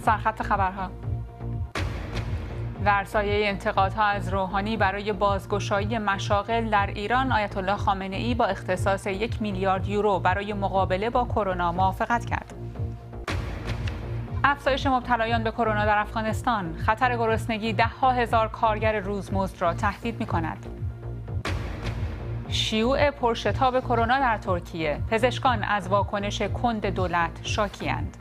سرخط خبرها در سایه انتقادها از روحانی برای بازگشایی مشاغل در ایران آیت الله خامنه ای با اختصاص یک میلیارد یورو برای مقابله با کرونا موافقت کرد. افزایش مبتلایان به کرونا در افغانستان خطر گرسنگی ده ها هزار کارگر روزمزد را تهدید می کند. شیوع پرشتاب کرونا در ترکیه پزشکان از واکنش کند دولت شاکیند.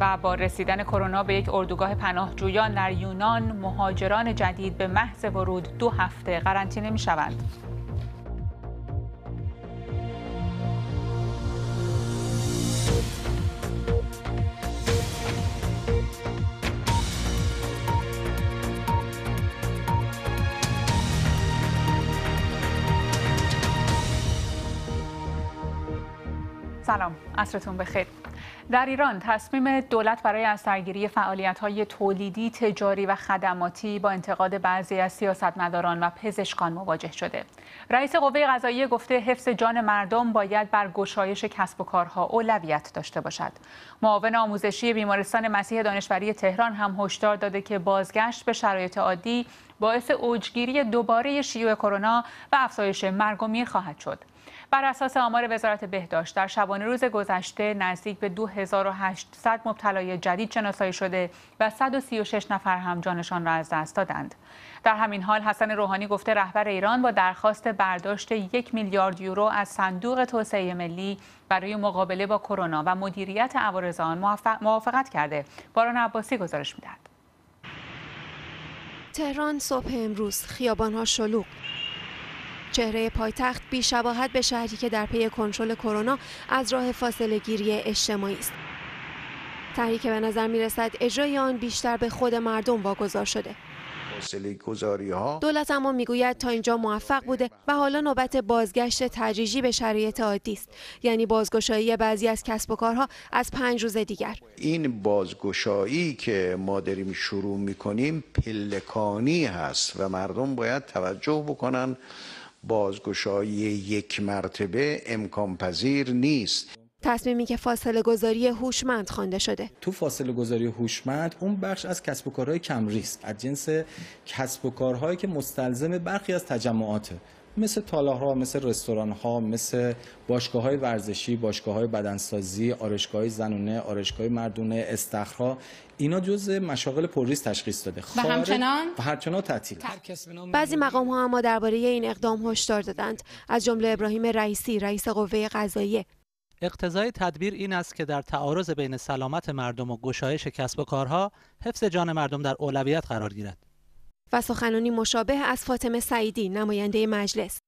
و با رسیدن کرونا به یک اردوگاه پناهجویان در یونان مهاجران جدید به محض ورود دو هفته قرنطینه می شوند. سلام عصرتون بخیر در ایران تصمیم دولت برای از سرگیری فعالیت‌های تولیدی، تجاری و خدماتی با انتقاد بعضی از سیاستمداران و پزشکان مواجه شده. رئیس قوه قضاییه گفته حفظ جان مردم باید بر گشایش کسب و کارها اولویت داشته باشد. معاون آموزشی بیمارستان مسیح دانشوری تهران هم هشدار داده که بازگشت به شرایط عادی باعث اوجگیری دوباره شیوع کرونا و افزایش مرگ و میر خواهد شد. بر اساس آمار وزارت بهداشت در شبانه روز گذشته نزدیک به 2800 مبتلای جدید شناسایی شده و 136 نفر هم جانشان را از دست دادند. در همین حال حسن روحانی گفته رهبر ایران با درخواست برداشت یک میلیارد یورو از صندوق توسعه ملی برای مقابله با کرونا و مدیریت عوارض آن موافقت کرده. باران عباسی گزارش می‌دهد. تهران صبح امروز خیابانها شلوغ چهره پایتخت بیشباهت به شهری که در پی کنترل کرونا از راه فاصله گیری اجتماعی است. طرحی که به نظر می رسد اجرای آن بیشتر به خود مردم واگذار شده. ها دولت اما می‌گوید تا اینجا موفق بوده و حالا نوبت بازگشت تدریجی به شرایط عادی است یعنی بازگشایی بعضی از کسب و کارها از پنج روز دیگر این بازگشایی که ما داریم شروع می‌کنیم پلکانی هست و مردم باید توجه بکنن بازگشایی یک مرتبه امکان پذیر نیست. تصمیمی که فاصله گذاری هوشمند خوانده شده. تو فاصله گذاری هوشمند اون بخش از کسب و کارهای کم ریسک از جنس کسب و کارهایی که مستلزم برخی از تجمعاته مثل تالارها مثل رستوران ها مثل باشگاه های ورزشی باشگاه های بدنسازی آرشگاه های زنونه آرشگاه مردونه استخرها اینا جز مشاغل پرریز تشخیص داده. و همچنان؟ و همچنان تعطیل. بعضی مقام ها اما درباره این اقدام هشدار دادند. از جمله ابراهیم رئیسی رئیس قوه قضاییه. اقتضای تدبیر این است که در تعارض بین سلامت مردم و گشایش کسب و کارها حفظ جان مردم در اولویت قرار گیرد. و سخنانی مشابه از فاطمه سعیدی نماینده مجلس.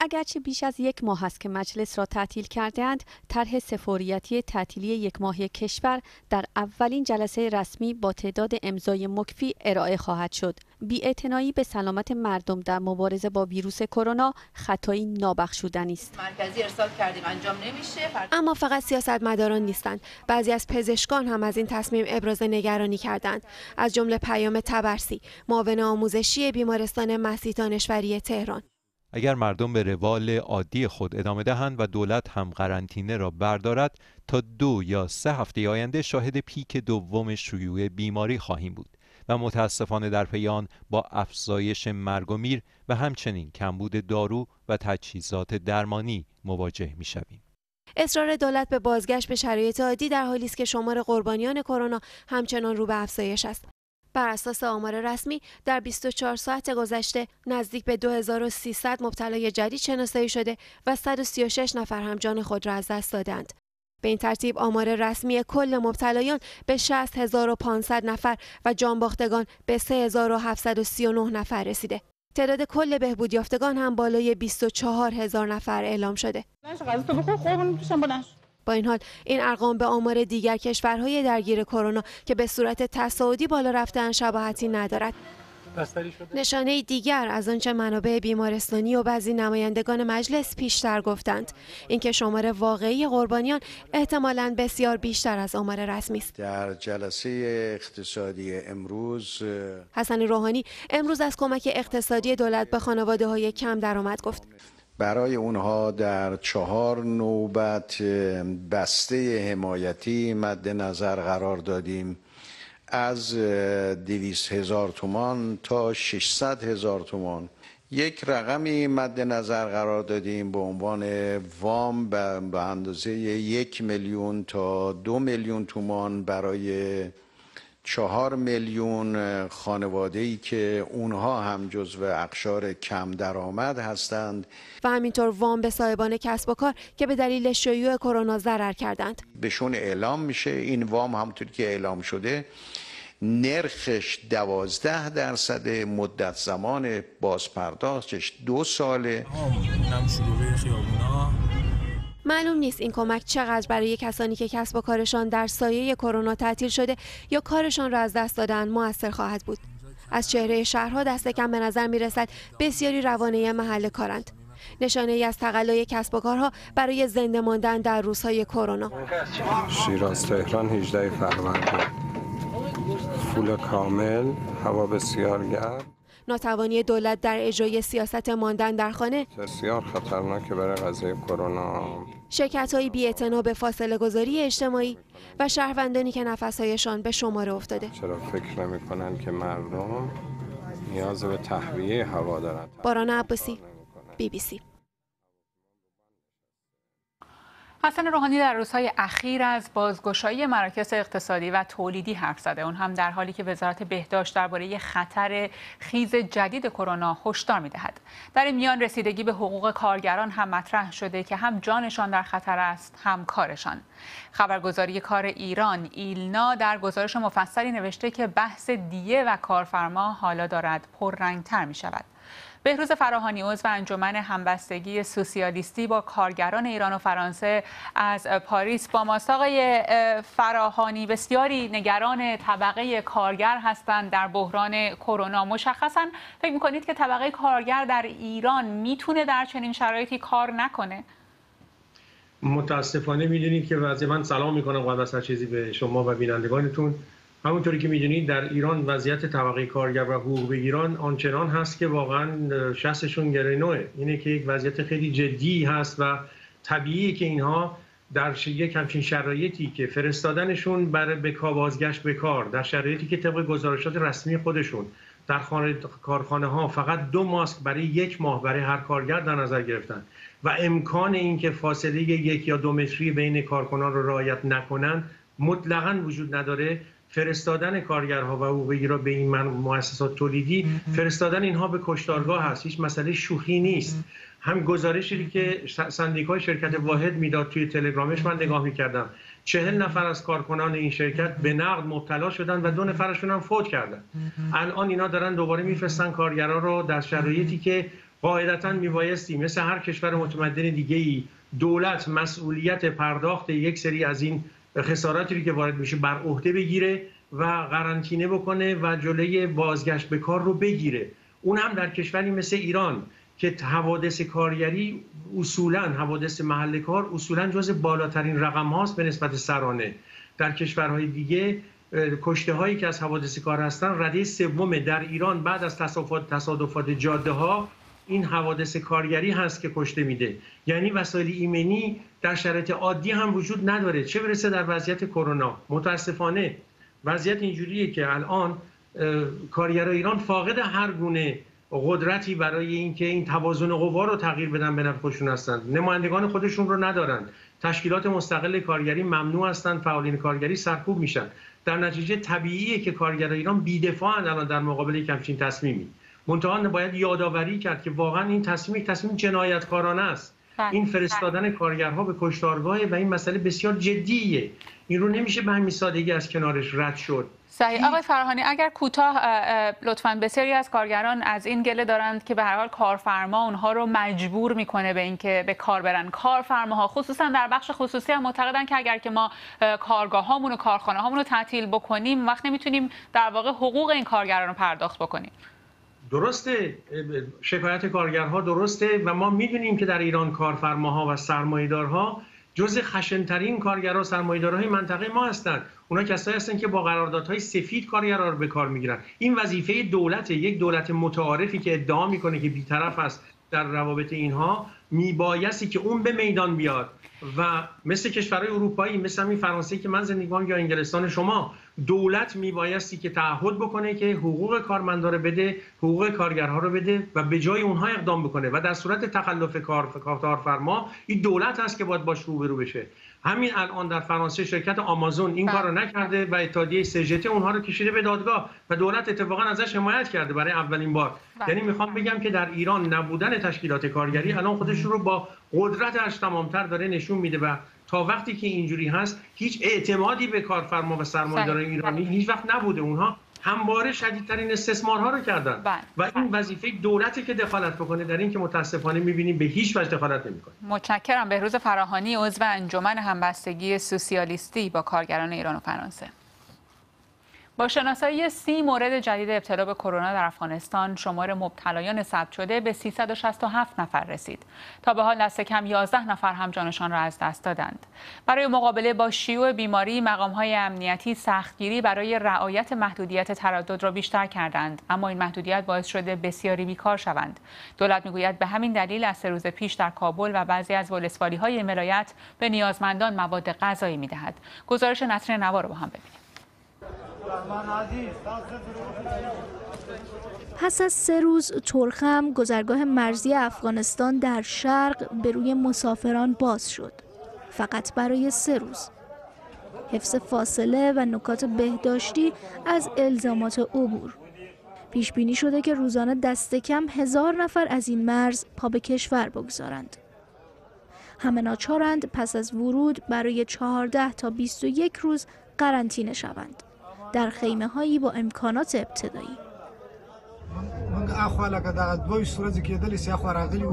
اگرچه بیش از یک ماه است که مجلس را تعطیل کردهاند طرح سفوریتی تعطیلی یک ماهی کشور در اولین جلسه رسمی با تعداد امضای مکفی ارائه خواهد شد. بیاعتنایی به سلامت مردم در مبارزه با ویروس کرونا خطایی نابخشودنی است. مرکزی ارسال کردیم. انجام نمیشه. اما فقط سیاستمداران نیستند. بعضی از پزشکان هم از این تصمیم ابراز نگرانی کردند. از جمله پیام تبرسی معاون آموزشی بیمارستان مسیح دانشوری تهران. اگر مردم به روال عادی خود ادامه دهند و دولت هم قرنطینه را بردارد تا دو یا سه هفته آینده شاهد پیک دوم شیوع بیماری خواهیم بود و متاسفانه در پیان با افزایش مرگ و میر و همچنین کمبود دارو و تجهیزات درمانی مواجه می شویم. اصرار دولت به بازگشت به شرایط عادی در حالی است که شمار قربانیان کرونا همچنان رو به افزایش است. بر اساس آمار رسمی در 24 ساعت گذشته نزدیک به 2300 مبتلای جدید شناسایی شده و 136 نفر هم جان خود را از دست دادند. به این ترتیب آمار رسمی کل مبتلایان به 60500 نفر و جانباختگان به 3739 نفر رسیده. تعداد کل بهبود یافتگان هم بالای 24 هزار نفر اعلام شده. با این حال این ارقام به آمار دیگر کشورهای درگیر کرونا که به صورت تصاعدی بالا رفتن شباهتی ندارد. نشانه دیگر از آنچه منابع بیمارستانی و بعضی نمایندگان مجلس پیشتر گفتند اینکه شمار واقعی قربانیان احتمالاً بسیار بیشتر از آمار رسمی است. در جلسه اقتصادی امروز حسن روحانی امروز از کمک اقتصادی دولت به خانواده های کم درآمد گفت. برای اونها در چهار نوبت بسته حمایتی مد نظر قرار دادیم. از دویست هزار تومان تا 600 هزار تومان. یک رقمی مد نظر قرار دادیم به عنوان وام به اندازه یک میلیون تا دو میلیون تومان برای چهار میلیون خانواده ای که اونها هم جزو اقشار کم درآمد هستند. و همینطور وام به صاحبان کسب و کار که به دلیل شیوع کرونا ضرر کردند. بهشون اعلام میشه. این وام همونطوری که اعلام شده نرخش دوازده درصد مدت زمان بازپرداختش دو ساله. معلوم نیست این کمک چقدر برای کسانی که کسب و کارشان در سایه کرونا تعطیل شده یا کارشان را از دست دادن موثر خواهد بود. از چهره شهرها دست کم به نظر می رسد بسیاری روانه محل کارند. نشانه ای از تقلای کسب و کارها برای زنده ماندن در روزهای کرونا. شیراز تهران 18 فروردین. فول کامل هوا بسیار گرم. ناتوانی دولت در اجرای سیاست ماندن در خانه. بسیار خطرناک برای قضیه کرونا. شرکت های بی به فاصله گذاری اجتماعی و شهروندانی که نفسهایشان به شماره افتاده. چرا فکر نمی کنن که مردم نیاز به تهویه هوا دارند باران عباسی بی بی سی. حسن روحانی در روزهای اخیر از بازگشایی مراکز اقتصادی و تولیدی حرف زده. اون هم در حالی که وزارت بهداشت درباره خطر خیز جدید کرونا هشدار می‌دهد. در این میان رسیدگی به حقوق کارگران هم مطرح شده که هم جانشان در خطر است هم کارشان. خبرگزاری کار ایران ایلنا در گزارش مفصلی نوشته که بحث دیه و کارفرما حالا دارد پررنگتر می شود بهروز فراهانی عضو انجمن همبستگی سوسیالیستی با کارگران ایران و فرانسه از پاریس با ماست آقای فراهانی بسیاری نگران طبقه کارگر هستند در بحران کرونا. مشخصا فکر می‌کنید که طبقه کارگر در ایران می‌تونه در چنین شرایطی کار نکنه؟ متاسفانه می‌دونید که وضع من سلام می‌کنم. قبل از هر چیزی به شما و بینندگانتون. همونطوری که می‌دونید در ایران وضعیت طبقه کارگر و حقوق بگیران آنچنان هست که واقعا شستشون گرینوه اینه که یک وضعیت خیلی جدی هست و طبیعی که اینها در یک همچین شرایطی که فرستادنشون برای به بازگشت به کار در شرایطی که طبق گزارشات رسمی خودشون در خانه کارخانه ها فقط دو ماسک برای یک ماه برای هر کارگر در نظر گرفتن و امکان اینکه فاصله یک یا دو متری بین کارکنان رو رعایت نکنند مطلقا وجود نداره. فرستادن کارگرها و حقوق به این مؤسسات تولیدی فرستادن اینها به کشتارگاه هست. هیچ مسئله شوخی نیست. هم گزارشی که سندیکای شرکت واحد می‌داد توی تلگرامش من نگاه می‌کردم. چهل نفر از کارکنان این شرکت به نقد مبتلا شدن و دو نفرشون هم فوت کردن. الان اینا دارن دوباره میفرستن کارگرها رو در شرایطی که قاعدتا میبایستی مثل هر کشور متمدن دیگه ای دولت مسئولیت پرداخت یک سری از این خساراتی که وارد میشه بر عهده بگیره و قرنطینه بکنه و جلوی بازگشت به کار رو بگیره. اون هم در کشوری مثل ایران که حوادث کارگری اصولا حوادث محل کار اصولا جز بالاترین رقم هاست به نسبت سرانه. در کشورهای دیگه کشته هایی که از حوادث کار هستن رده سوم در ایران بعد از تصادفات تصادفات جاده ها این حوادث کارگری هست که کشته میده. یعنی وسایل ایمنی در شرایط عادی هم وجود نداره. چه برسه در وضعیت کرونا؟ متاسفانه وضعیت اینجوریه که الان کارگرای ایران فاقد هر گونه قدرتی برای اینکه این توازن قوا رو تغییر بدن به نفع خودشون هستند نمایندگان خودشون رو ندارن. تشکیلات مستقل کارگری ممنوع هستند فعالین کارگری سرکوب میشن. در نتیجه طبیعیه که کارگرای ایران بی‌دفاعن الان در مقابل یک همچین تصمیمی. منتها باید یادآوری کرد که واقعا این تصمیم تصمیم جنایتکارانه است. بله. این فرستادن کارگرها به کشتارگاه و این مسئله بسیار جدیه. این رو نمیشه به همین سادگی از کنارش رد شد. صحیح. آقای فرهانی اگر کوتاه لطفا بسیاری از کارگران از این گله دارند که به هر حال کارفرما اونها رو مجبور می‌کنه به اینکه به کار برن. کارفرماها خصوصا در بخش خصوصی هم معتقدن که اگر که ما کارگاه هامون و کارخانه هامون رو تعطیل بکنیم وقت نمی‌تونیم در واقع حقوق این کارگران رو پرداخت بکنیم. درسته شکایت کارگرها درسته و ما می‌دونیم که در ایران کارفرماها و سرمایدارها جز خشنترین کارگرها سرمایدارهای منطقه ما هستند اونا کسایی هستن که با قراردادهای سفید کارگرها رو به کار می‌گیرن. این وظیفه دولت یک دولت متعارفی که ادعا می‌کنه که بیطرف است. در روابط اینها میبایستی که اون به میدان بیاد و مثل کشورهای اروپایی مثل همین فرانسه که من زندگی یا انگلستان شما دولت میبایستی که تعهد بکنه که حقوق کارمندا بده حقوق کارگرها رو بده و به جای اونها اقدام بکنه. و در صورت تخلف کار کارفرما این دولت هست که باید باش روبرو بشه. همین الان در فرانسه شرکت آمازون این کار رو بله. نکرده و اتحادیه سجت اونها رو کشیده به دادگاه و دولت اتفاقا ازش حمایت کرده برای اولین بار بله. یعنی می‌خوام بگم که در ایران نبودن تشکیلات کارگری الان خودش رو با قدرتش تمامتر داره نشون میده و تا وقتی که اینجوری هست هیچ اعتمادی به کارفرما و سرمایه‌داران ایرانی هیچ وقت نبوده اونها همواره شدیدترین استثمارها رو کردن. بله. و این وظیفه دولتی که دخالت بکنه در این که متاسفانه می‌بینیم به هیچ وجه دخالت نمی‌کنه. متشکرم. بهروز فراهانی عضو انجمن همبستگی سوسیالیستی با کارگران ایران و فرانسه. با شناسایی سی مورد جدید ابتلا به کرونا در افغانستان شمار مبتلایان ثبت شده به 367 نفر رسید. تا به حال دست کم 11 نفر هم جانشان را از دست دادند. برای مقابله با شیوع بیماری مقام های امنیتی سختگیری برای رعایت محدودیت تردد را بیشتر کردند. اما این محدودیت باعث شده بسیاری بیکار شوند. دولت می‌گوید به همین دلیل از سه روز پیش در کابل و بعضی از ولسوالی های ولایت به نیازمندان مواد غذایی می‌دهد. گزارش نصر نوار رو با هم ببینیم. پس از سه روز ترخم گذرگاه مرزی افغانستان در شرق به روی مسافران باز شد. فقط برای سه روز. حفظ فاصله و نکات بهداشتی از الزامات عبور. پیش بینی شده که روزانه دست کم هزار نفر از این مرز پا به کشور بگذارند. همه ناچارند پس از ورود برای 14 تا 21 روز قرنطینه شوند. در خیمه هایی با امکانات ابتدایی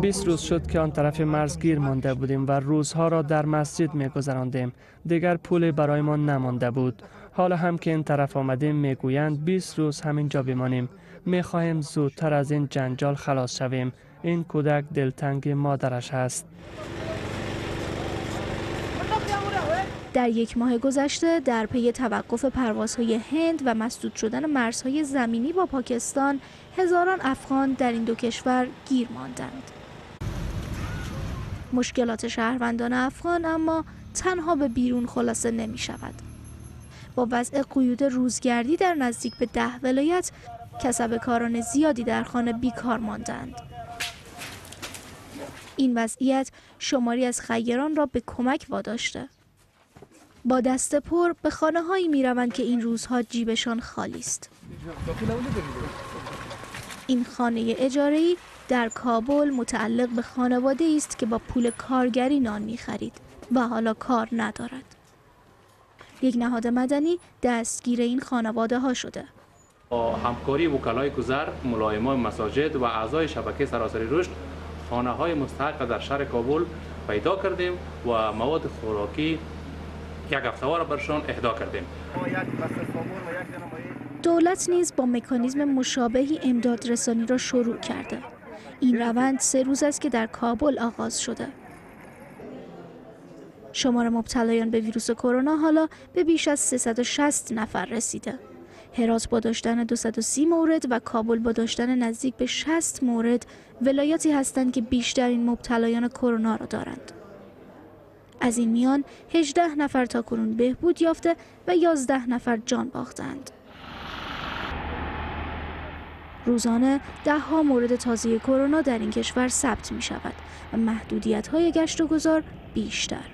20 روز شد که آن طرف مرز گیر مانده بودیم و روزها را در مسجد می گذراندیم. دیگر پول ما نمانده بود. حالا هم که این طرف آمدیم می گویند 20 روز همینجا بمانیم. می خواهیم زودتر از این جنجال خلاص شویم. این کودک دلتنگ مادرش است. در یک ماه گذشته در پی توقف پروازهای هند و مسدود شدن مرزهای زمینی با پاکستان هزاران افغان در این دو کشور گیر ماندند. مشکلات شهروندان افغان اما تنها به بیرون خلاصه نمی شود. با وضع قیود روزگردی در نزدیک به ده ولایت کسب کاران زیادی در خانه بیکار ماندند. این وضعیت شماری از خیران را به کمک واداشته. با دست پر به خانه هایی می روند که این روزها جیبشان خالی است. این خانه اجاره در کابل متعلق به خانواده است که با پول کارگری نان می خرید و حالا کار ندارد. یک نهاد مدنی دستگیر این خانواده ها شده. با همکاری وکلای گذر، ملایمان مساجد و اعضای شبکه سراسری رشد خانه های مستحق در شهر کابل پیدا کردیم و مواد خوراکی یک را برشان اهدا کردیم. دولت نیز با مکانیزم مشابهی امداد رسانی را شروع کرده. این روند سه روز است که در کابل آغاز شده. شمار مبتلایان به ویروس کرونا حالا به بیش از 360 نفر رسیده. هرات با داشتن 230 مورد و کابل با داشتن نزدیک به 60 مورد ولایاتی هستند که بیشترین مبتلایان کرونا را دارند. از این میان 18 نفر تا کنون بهبود یافته و 11 نفر جان باختند. روزانه ده ها مورد تازه کرونا در این کشور ثبت می شود و محدودیت های گشت و گذار بیشتر.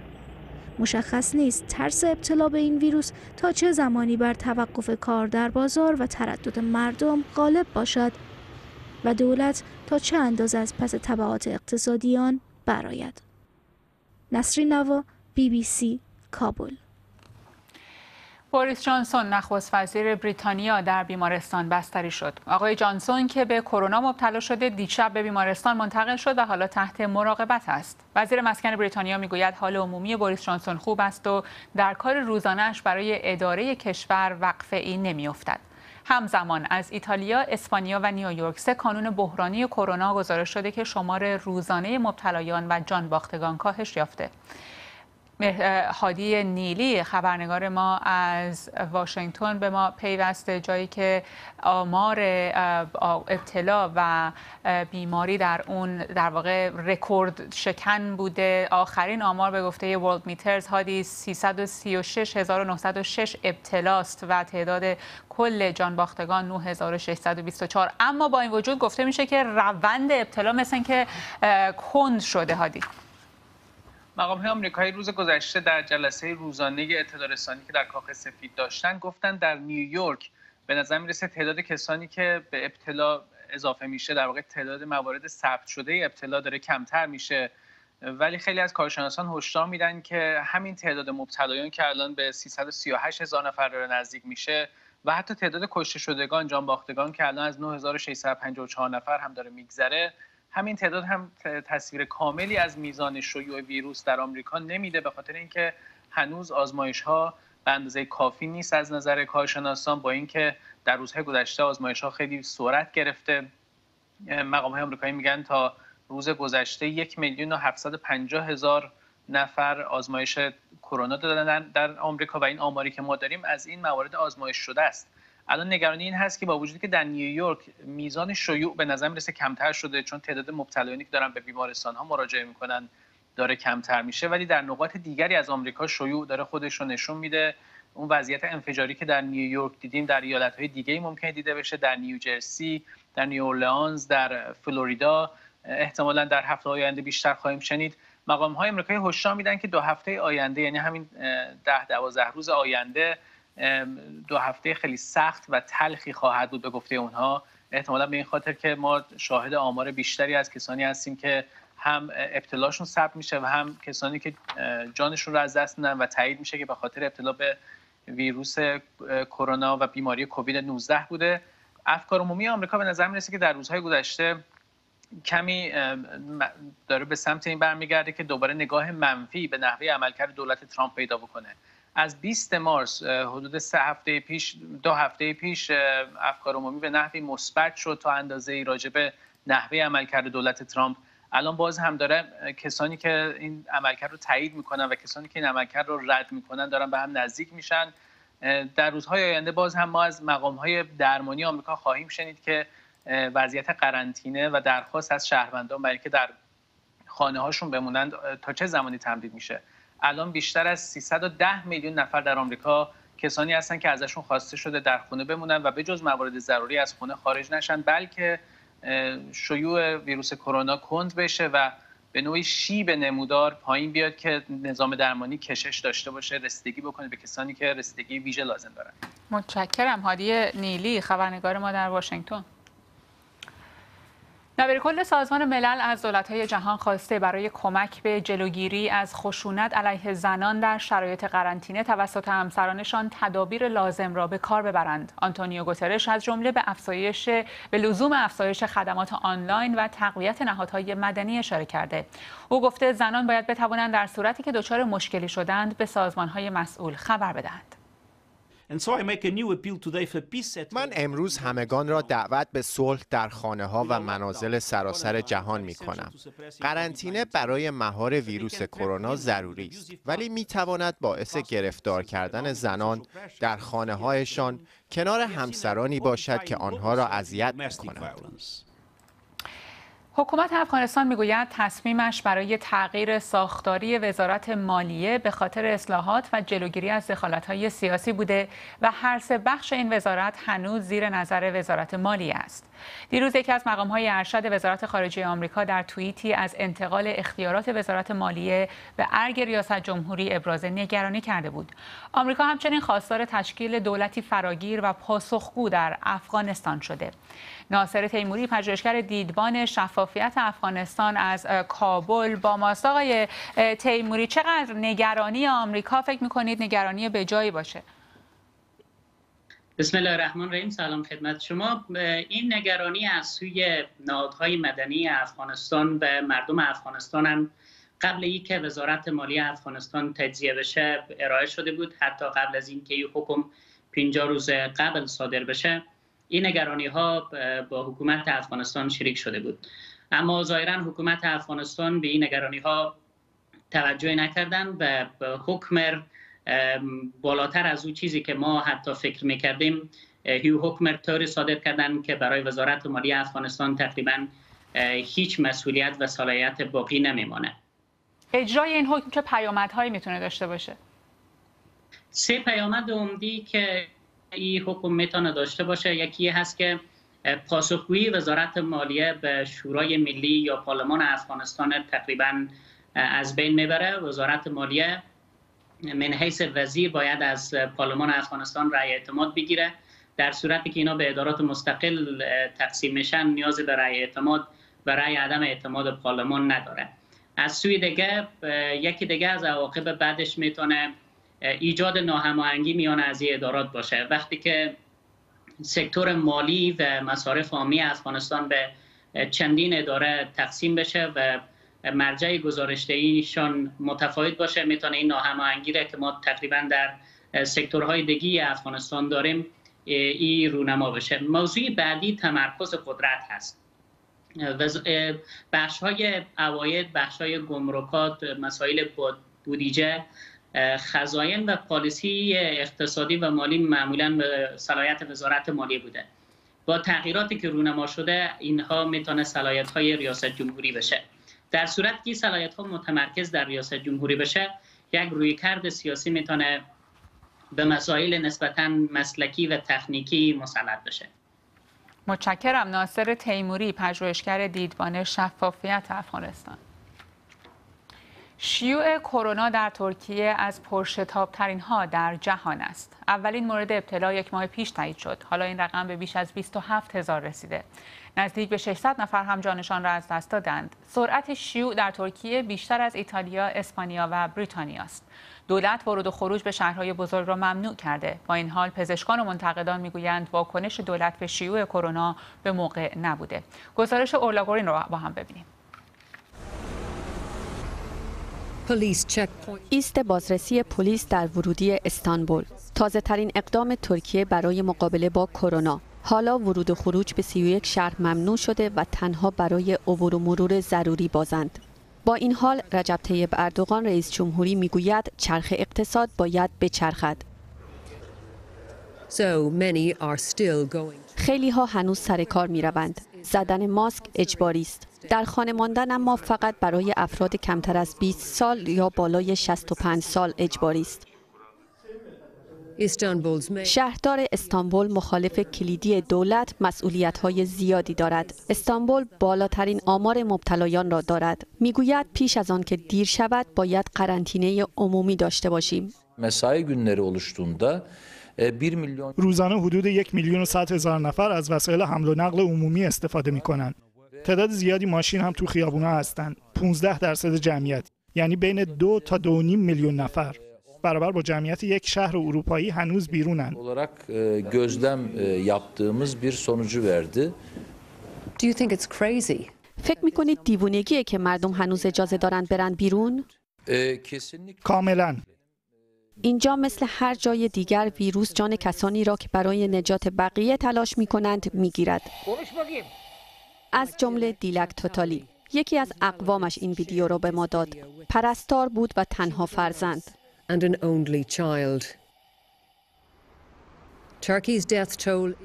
مشخص نیست ترس ابتلا به این ویروس تا چه زمانی بر توقف کار در بازار و تردد مردم غالب باشد و دولت تا چه اندازه از پس تبعات اقتصادی آن برآید. نسرین نوا بی بی سی کابل بوریس جانسون نخست وزیر بریتانیا در بیمارستان بستری شد. آقای جانسون که به کرونا مبتلا شده دیشب به بیمارستان منتقل شد و حالا تحت مراقبت است. وزیر مسکن بریتانیا می‌گوید حال عمومی بوریس جانسون خوب است و در کار روزانهش برای اداره کشور وقفه ای نمیافتد. همزمان از ایتالیا، اسپانیا و نیویورک سه کانون بحرانی کرونا گزارش شده که شمار روزانه مبتلایان و جان باختگان کاهش یافته. هادی نیلی خبرنگار ما از واشنگتن به ما پیوسته جایی که آمار ابتلا و بیماری در اون در واقع رکورد شکن بوده. آخرین آمار به گفته ورلد میترز هادی 336906 ابتلاست و تعداد کل جان باختگان 9624 اما با این وجود گفته میشه که روند ابتلا مثل که کند شده هادی مقام های آمریکایی روز گذشته در جلسه روزانه اطلاع که در کاخ سفید داشتن گفتن در نیویورک به نظر می‌رسه تعداد کسانی که به ابتلا اضافه میشه در واقع تعداد موارد ثبت شده ابتلا داره کمتر میشه. ولی خیلی از کارشناسان هشدار میدن که همین تعداد مبتلایان که الان به 338 هزار نفر داره نزدیک میشه و حتی تعداد کشته شدگان جان باختگان که الان از 9654 نفر هم داره میگذره همین تعداد هم تصویر کاملی از میزان شیوع ویروس در آمریکا نمیده به خاطر اینکه هنوز آزمایش ها به اندازه کافی نیست از نظر کارشناسان با اینکه در روزهای گذشته آزمایش ها خیلی سرعت گرفته. مقام های آمریکایی میگن تا روز گذشته یک میلیون و هزار نفر آزمایش کرونا دادن در آمریکا و این آماری که ما داریم از این موارد آزمایش شده است. الان نگرانی این هست که با وجودی که در نیویورک میزان شیوع به نظر می‌رسه کمتر شده چون تعداد مبتلایانی که دارن به بیمارستان ها مراجعه می‌کنن داره کمتر میشه ولی در نقاط دیگری از آمریکا شیوع داره خودش رو نشون میده. اون وضعیت انفجاری که در نیویورک دیدیم در ایالت های دیگه ممکنه دیده بشه در نیوجرسی در نیورلانز در فلوریدا. احتمالا در هفته آینده بیشتر خواهیم شنید. مقام های آمریکایی هشدار میدن که دو هفته آینده یعنی همین ده دوازده روز آینده دو هفته خیلی سخت و تلخی خواهد بود به گفته اونها. احتمالا به این خاطر که ما شاهد آمار بیشتری از کسانی هستیم که هم ابتلاشون ثبت میشه و هم کسانی که جانشون رو از دست میدن و تایید میشه که به خاطر ابتلا به ویروس کرونا و بیماری کووید 19 بوده. افکار عمومی آمریکا به نظر می‌رسه که در روزهای گذشته کمی داره به سمت این برمیگرده که دوباره نگاه منفی به نحوه عملکرد دولت ترامپ پیدا بکنه. از 20 مارس حدود سه هفته پیش دو هفته پیش افکار عمومی به نحوی مثبت شد تا اندازه ای راجع به نحوه عملکرد دولت ترامپ. الان باز هم داره کسانی که این عملکرد رو تایید می‌کنن و کسانی که این عملکرد رو رد می‌کنن دارن به هم نزدیک میشن. در روزهای آینده باز هم ما از مقام های درمانی آمریکا خواهیم شنید که وضعیت قرنطینه و درخواست از شهروندان برای که در خانه هاشون بمونند تا چه زمانی تمدید میشه. الان بیشتر از 310 میلیون نفر در آمریکا کسانی هستن که ازشون خواسته شده در خونه بمونن و به جز موارد ضروری از خونه خارج نشن بلکه شیوع ویروس کرونا کند بشه و به نوعی شیب نمودار پایین بیاد که نظام درمانی کشش داشته باشه رسیدگی بکنه به کسانی که رسیدگی ویژه لازم دارن. متشکرم. هادی نیلی خبرنگار ما در واشنگتن. نبیر کل سازمان ملل از دولت‌های جهان خواسته برای کمک به جلوگیری از خشونت علیه زنان در شرایط قرنطینه توسط همسرانشان تدابیر لازم را به کار ببرند. آنتونیو گوترش از جمله به افزایش به لزوم افزایش خدمات آنلاین و تقویت نهادهای مدنی اشاره کرده. او گفته زنان باید بتوانند در صورتی که دچار مشکلی شدند به سازمان‌های مسئول خبر بدهند. من امروز همگان را دعوت به صلح در خانه ها و منازل سراسر جهان می کنم. قرنطینه برای مهار ویروس کرونا ضروری است. ولی می تواند باعث گرفتار کردن زنان در خانه هایشان کنار همسرانی باشد که آنها را اذیت می کنند. حکومت افغانستان می‌گوید تصمیمش برای تغییر ساختاری وزارت مالیه به خاطر اصلاحات و جلوگیری از های سیاسی بوده و هر سه بخش این وزارت هنوز زیر نظر وزارت مالیه است. دیروز یکی از های ارشد وزارت خارجه آمریکا در توییتی از انتقال اختیارات وزارت مالیه به ارگ ریاست جمهوری ابراز نگرانی کرده بود. آمریکا همچنین خواستار تشکیل دولتی فراگیر و پاسخگو در افغانستان شده. ناصر تیموری پژوهشگر دیدبان شفافیت افغانستان از کابل با ماست. آقای تیموری چقدر نگرانی آمریکا فکر می‌کنید نگرانی به جایی باشه؟ بسم الله الرحمن الرحیم. سلام خدمت شما. این نگرانی از سوی نهادهای مدنی افغانستان و مردم افغانستان هم قبل ای که وزارت مالی افغانستان تجزیه بشه ارائه شده بود. حتی قبل از اینکه این حکم 50 روز قبل صادر بشه. این نگرانی ها با حکومت افغانستان شریک شده بود. اما ظاهرا حکومت افغانستان به این نگرانی ها توجه نکردن و حکمر بالاتر از اون چیزی که ما حتی فکر می‌کردیم هیو حکمر طوری صادر کردن که برای وزارت مالی افغانستان تقریبا هیچ مسئولیت و صلاحیت باقی نمیمانه. اجرای این حکم که پیامدهایی می‌تونه داشته باشه؟ سه پیامد عمدی که این حکم می‌تونه داشته باشه. یکی هست که پاسخگویی وزارت مالیه به شورای ملی یا پارلمان افغانستان تقریبا از بین می‌بره. وزارت مالیه من حیث وزیر باید از پارلمان افغانستان رأی اعتماد بگیره. در صورتی که اینا به ادارات مستقل تقسیم میشن نیاز به رأی اعتماد و رأی عدم اعتماد پارلمان نداره. از سوی دیگه یکی دیگه از عواقب بعدش می‌تونه ایجاد ناهماهنگی میان از ادارات باشه. وقتی که سکتور مالی و مصارف عامی افغانستان به چندین اداره تقسیم بشه و مرجع گزارشدهیشان متفاوت باشه می‌تونه این ناهماهنگی که ما تقریبا در سکتورهای دیگی افغانستان داریم این رونما بشه. موضوع بعدی تمرکز قدرت هست. بخش های عواید بخش های گمرکات مسائل بودیجه خزاین و پالیسی اقتصادی و مالی معمولا به صلاحیت وزارت مالی بوده. با تغییراتی که رونما شده اینها می‌تونه صلاحیت های ریاست جمهوری بشه. در صورت که صلاحیت ها متمرکز در ریاست جمهوری بشه یک رویکرد سیاسی می‌تونه به مسائل نسبتا مسلکی و تکنیکی مسلط بشه. متشکرم. ناصر تیموری پژوهشگر دیدبان شفافیت افغانستان. شیوع کرونا در ترکیه از پرشتاب ترین ها در جهان است. اولین مورد ابتلا یک ماه پیش تایید شد. حالا این رقم به بیش از 27 هزار رسیده. نزدیک به 600 نفر هم جانشان را از دست دادند. سرعت شیوع در ترکیه بیشتر از ایتالیا، اسپانیا و بریتانیا است. دولت ورود و خروج به شهرهای بزرگ را ممنوع کرده. با این حال پزشکان و منتقدان می‌گویند واکنش دولت به شیوع کرونا به موقع نبوده. گزارش اورلاگورین را با هم ببینیم. ایست بازرسی پلیس در ورودی استانبول. تازه ترین اقدام ترکیه برای مقابله با کرونا. حالا ورود و خروج به 31 شهر ممنوع شده و تنها برای عبور و مرور ضروری بازند. با این حال رجب طیب اردوغان رئیس جمهوری می‌گوید چرخ اقتصاد باید بچرخد. خیلی ها هنوز سر کار می روند. زدن ماسک اجباری است. در خانه ماندن اما فقط برای افراد کمتر از 20 سال یا بالای 65 سال اجباری است. شهردار استانبول مخالف کلیدی دولت مسئولیت های زیادی دارد. استانبول بالاترین آمار مبتلایان را دارد. می‌گوید پیش از آن که دیر شود باید قرنطینه عمومی داشته باشیم. مسای günleri oluştuğunda روزانه حدود یک میلیون و صد هزار نفر از وسایل حمل و نقل عمومی استفاده می کنند. تعداد زیادی ماشین هم تو خیابونا هستند 15 درصد جمعیت یعنی بین دو تا دو نیم میلیون نفر برابر با جمعیت یک شهر اروپایی هنوز بیرونن olarak gözlem yaptığımız bir sonucu verdi. Do you think it's crazy? فکر می‌کنید دیوونگیه که مردم هنوز اجازه دارند برن بیرون؟ کاملا اینجا مثل هر جای دیگر ویروس جان کسانی را که برای نجات بقیه تلاش می کنند می گیرد. از جمله دیلک توتالی یکی از اقوامش این ویدیو را به ما داد. پرستار بود و تنها فرزند.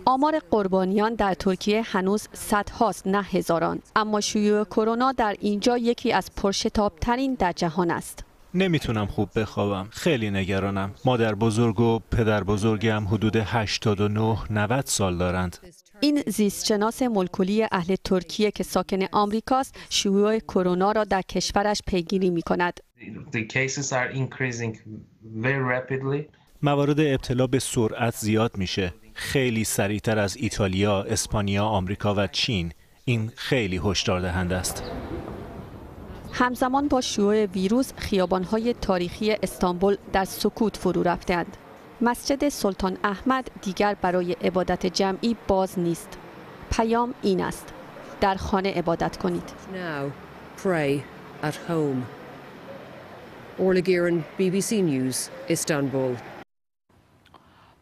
آمار قربانیان در ترکیه هنوز صدهاست نه هزاران. اما شیوع کرونا در اینجا یکی از پرشتابترین در جهان است. نمی‌تونم خوب بخوابم. خیلی نگرانم. مادر بزرگ و پدر بزرگم حدود 89 90 سال دارند. این زیستشناس ملکولی اهل ترکیه که ساکن آمریکاست شیوع کرونا را در کشورش پیگیری می کند موارد ابتلا به سرعت زیاد میشه. خیلی سریعتر از ایتالیا، اسپانیا، آمریکا و چین. این خیلی هشدار دهنده است. همزمان با شیوع ویروس خیابانهای تاریخی استانبول در سکوت فرو رفتند. مسجد سلطان احمد دیگر برای عبادت جمعی باز نیست. پیام این است. در خانه عبادت کنید. Now, pray at home. BBC News, Istanbul.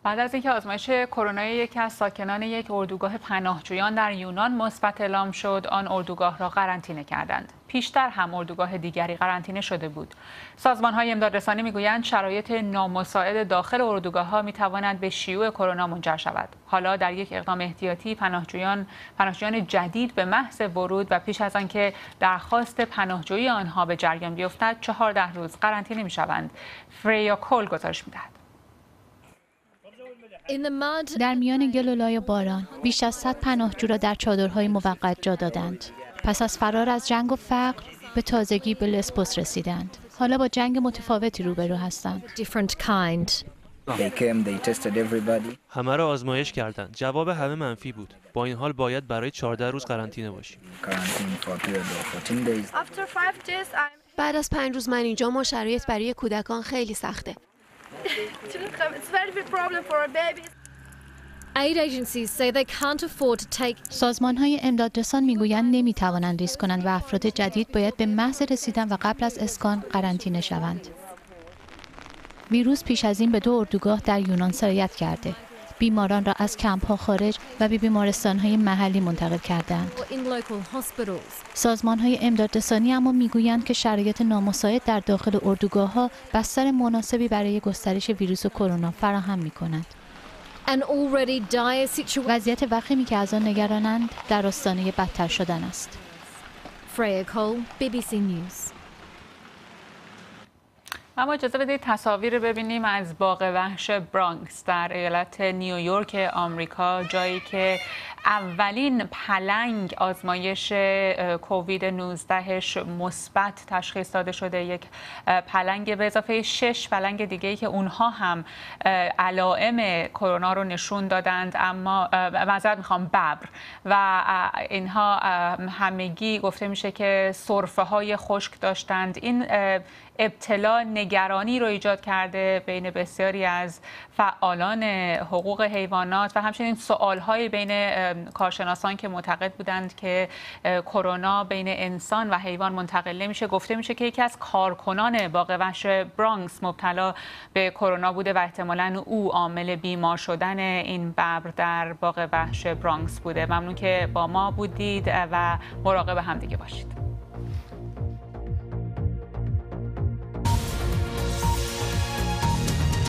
بعد از اینکه آزمایش کرونا یکی از ساکنان یک اردوگاه پناهجویان در یونان مثبت اعلام شد آن اردوگاه را قرنطینه کردند. پیشتر هم اردوگاه دیگری قرنطینه شده بود. سازمان های امدادرسانی می‌گویند شرایط نامساعد داخل اردوگاه ها می‌تواند به شیوع کرونا منجر شود. حالا در یک اقدام احتیاطی پناهجویان پناهجویان جدید به محض ورود و پیش از آنکه درخواست پناهجویی آنها به جریان بیفتد چهارده روز قرنطینه می‌شوند. فریا کول گزارش می‌دهد. در میان گل و لای باران بیش از 100 پناهجو را در چادرهای موقت جا دادند. پس از فرار از جنگ و فقر به تازگی به لسبوس رسیدند. حالا با جنگ متفاوتی روبرو هستند. همه را آزمایش کردند. جواب همه منفی بود. با این حال باید برای 14 روز قرنطینه باشیم. بعد از پنج روز من اینجا ما شرایط برای کودکان خیلی سخته. سازمان های امدادرسان می‌گویند نمی توانند ریسک کنند و افراد جدید باید به محض رسیدن و قبل از اسکان قرنطینه شوند. ویروس پیش از این به دو اردوگاه در یونان سرایت کرده. بیماران را از کمپ ها خارج و به بیمارستان های محلی منتقل کردند. سازمان های امدادرسانی اما می‌گویند که شرایط نامساعد در داخل اردوگاه ها بستر مناسبی برای گسترش ویروس کرونا فراهم می کند. وضعیت وخیمی که از آن نگرانند در آستانه بدتر شدن است. فریا کول، BBC News. اما اجازه بدید تصاویر ببینیم از باغ وحش برانکس در ایالت نیویورک آمریکا جایی که اولین پلنگ آزمایش کووید 19 مثبت تشخیص داده شده. یک پلنگ به اضافه شش پلنگ دیگه ای که اونها هم علائم کرونا رو نشون دادند. اما معذرت می‌خوام ببر. و اینها همگی گفته میشه که سرفه های خشک داشتند. این ابتلا نگرانی رو ایجاد کرده بین بسیاری از فعالان حقوق حیوانات و همچنین سوالهای بین کارشناسان که معتقد بودند که کرونا بین انسان و حیوان منتقل نمیشه. گفته میشه که یکی از کارکنان باغ وحش برانکس مبتلا به کرونا بوده و احتمالا او عامل بیمار شدن این ببر در باغ وحش برانکس بوده. ممنون که با ما بودید و مراقب همدیگه باشید.